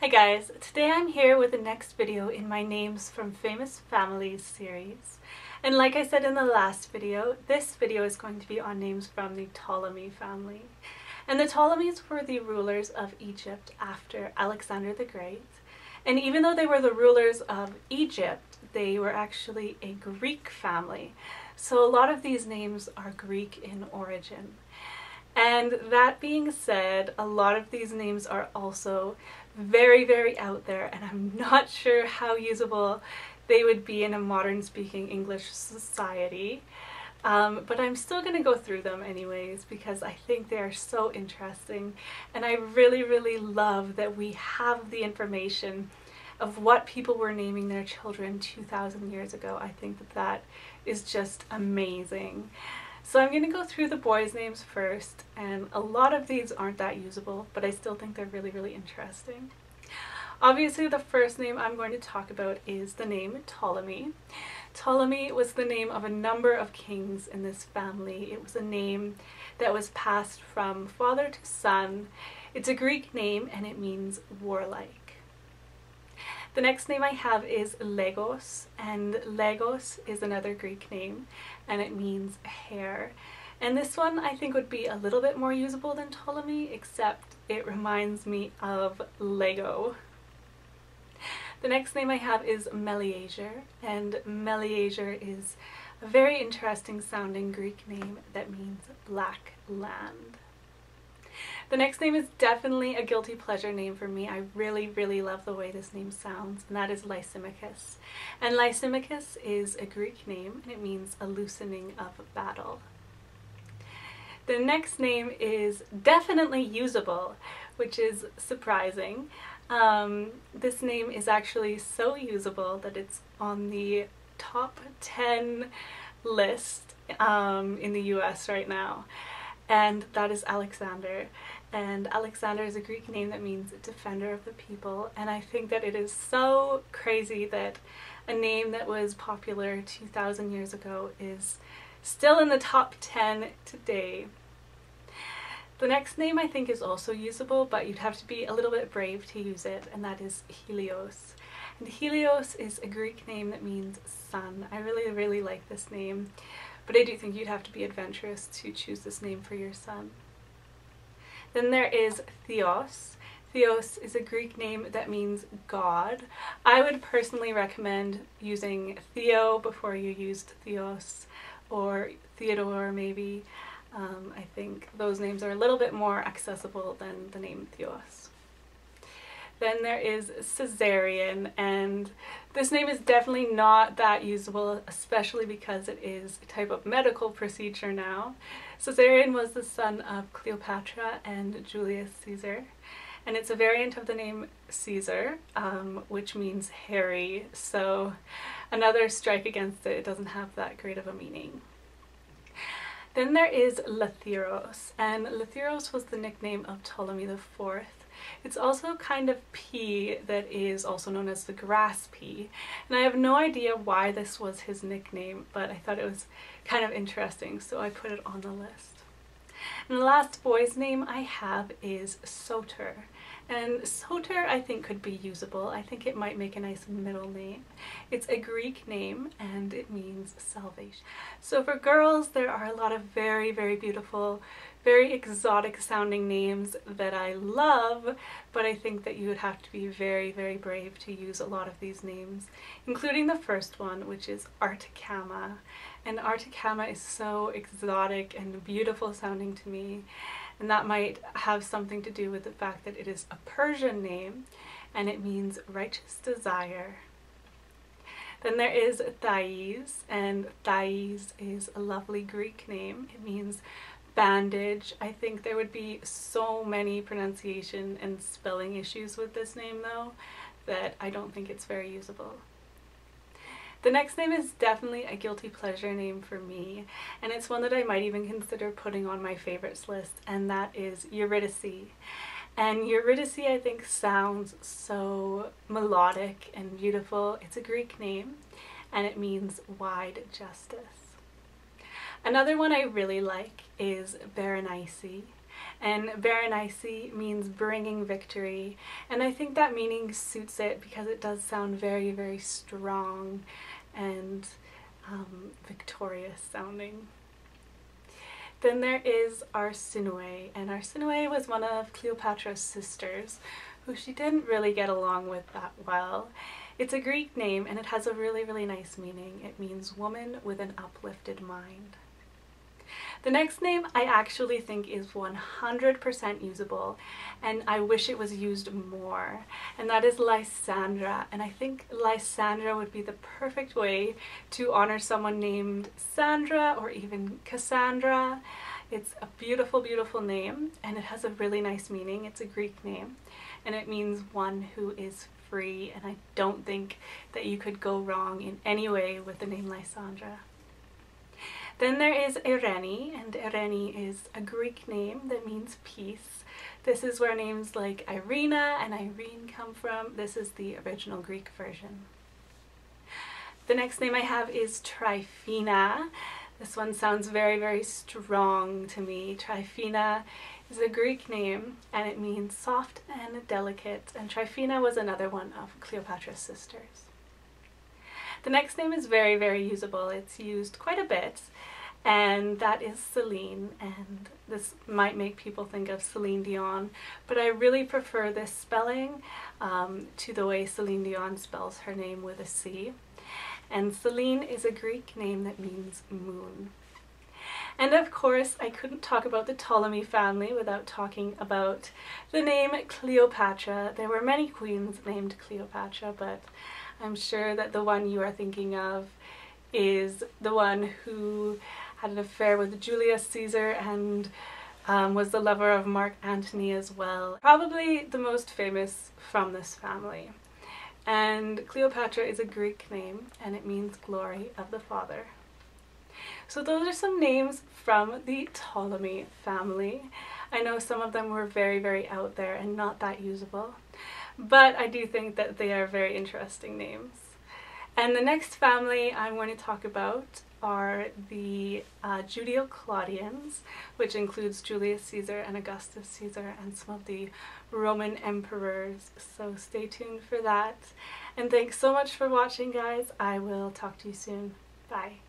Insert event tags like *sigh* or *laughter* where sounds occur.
Hi guys, today I'm here with the next video in my Names from Famous Families series. And like I said in the last video, this video is going to be on names from the Ptolemy family. And the Ptolemies were the rulers of Egypt after Alexander the Great. And even though they were the rulers of Egypt, they were actually a Greek family. So a lot of these names are Greek in origin. And that being said, a lot of these names are also very, very out there, and I'm *laughs* not sure how usable they would be in a modern speaking English society. Um, but I'm still going to go through them anyways because I think they are so interesting and I really really love that we have the information of what people were naming their children 2,000 years ago. I think that that is just amazing. So I'm going to go through the boys' names first, and a lot of these aren't that usable, but I still think they're really, really interesting. Obviously, the first name I'm going to talk about is the name Ptolemy. Ptolemy was the name of a number of kings in this family. It was a name that was passed from father to son. It's a Greek name and it means warlike. The next name I have is Lagos, and Lagos is another Greek name, and it means hair. And this one I think would be a little bit more usable than Ptolemy, except it reminds me of Lego. The next name I have is Meleager, and Meleager is a very interesting sounding Greek name that means black land. The next name is definitely a guilty pleasure name for me. I really, really love the way this name sounds, and that is Lysimachus. And Lysimachus is a Greek name, and it means a loosening of battle. The next name is definitely usable, which is surprising. Um, this name is actually so usable that it's on the top 10 list um, in the US right now and that is Alexander. And Alexander is a Greek name that means defender of the people, and I think that it is so crazy that a name that was popular 2,000 years ago is still in the top 10 today. The next name I think is also usable, but you'd have to be a little bit brave to use it, and that is Helios. And Helios is a Greek name that means sun. I really, really like this name. But I do think you'd have to be adventurous to choose this name for your son. Then there is Theos. Theos is a Greek name that means God. I would personally recommend using Theo before you used Theos or Theodore maybe. Um, I think those names are a little bit more accessible than the name Theos. Then there is Caesarion, and this name is definitely not that usable, especially because it is a type of medical procedure now. Caesarion was the son of Cleopatra and Julius Caesar, and it's a variant of the name Caesar, um, which means hairy, so another strike against it, it doesn't have that great of a meaning. Then there is Lathyrus, and Lathyrus was the nickname of Ptolemy IV, it's also a kind of pea that is also known as the grass pea. And I have no idea why this was his nickname, but I thought it was kind of interesting, so I put it on the list. And the last boy's name I have is Soter. And Soter I think could be usable. I think it might make a nice middle name. It's a Greek name and it means salvation. So for girls there are a lot of very very beautiful very exotic sounding names that I love, but I think that you would have to be very, very brave to use a lot of these names, including the first one, which is Artakama. And Artakama is so exotic and beautiful sounding to me, and that might have something to do with the fact that it is a Persian name, and it means righteous desire. Then there is Thais, and Thais is a lovely Greek name. It means bandage. I think there would be so many pronunciation and spelling issues with this name though that I don't think it's very usable. The next name is definitely a guilty pleasure name for me, and it's one that I might even consider putting on my favorites list, and that is Eurydice. And Eurydice I think sounds so melodic and beautiful. It's a Greek name, and it means wide justice. Another one I really like is Berenice, and Berenice means bringing victory and I think that meaning suits it because it does sound very very strong and um, victorious sounding. Then there is Arsinoe, and Arsinoe was one of Cleopatra's sisters, who she didn't really get along with that well. It's a Greek name and it has a really, really nice meaning. It means woman with an uplifted mind. The next name I actually think is 100% usable and I wish it was used more and that is Lysandra and I think Lysandra would be the perfect way to honor someone named Sandra or even Cassandra. It's a beautiful beautiful name and it has a really nice meaning. It's a Greek name and it means one who is free and I don't think that you could go wrong in any way with the name Lysandra. Then there is Eirene, and Eirene is a Greek name that means peace. This is where names like Irina and Irene come from. This is the original Greek version. The next name I have is Tryphena. This one sounds very, very strong to me. Tryphena is a Greek name and it means soft and delicate and Tryphena was another one of Cleopatra's sisters. The next name is very, very usable. It's used quite a bit and that is Selene and this might make people think of Celine Dion but I really prefer this spelling um, to the way Celine Dion spells her name with a C and Selene is a Greek name that means moon. And of course, I couldn't talk about the Ptolemy family without talking about the name Cleopatra. There were many queens named Cleopatra, but I'm sure that the one you are thinking of is the one who had an affair with Julius Caesar and um, was the lover of Mark Antony as well. Probably the most famous from this family. And Cleopatra is a Greek name and it means glory of the father. So those are some names from the Ptolemy family. I know some of them were very, very out there and not that usable, but I do think that they are very interesting names. And the next family I'm going to talk about are the uh, Julio-Claudians, which includes Julius Caesar and Augustus Caesar and some of the Roman emperors. So stay tuned for that. And thanks so much for watching guys. I will talk to you soon. Bye.